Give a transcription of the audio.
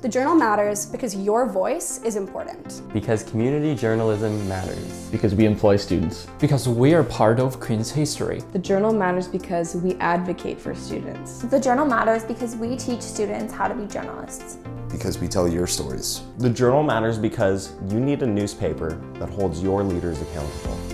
The Journal matters because your voice is important. Because community journalism matters. Because we employ students. Because we are part of Queen's history. The Journal matters because we advocate for students. The Journal matters because we teach students how to be journalists. Because we tell your stories. The Journal matters because you need a newspaper that holds your leaders accountable.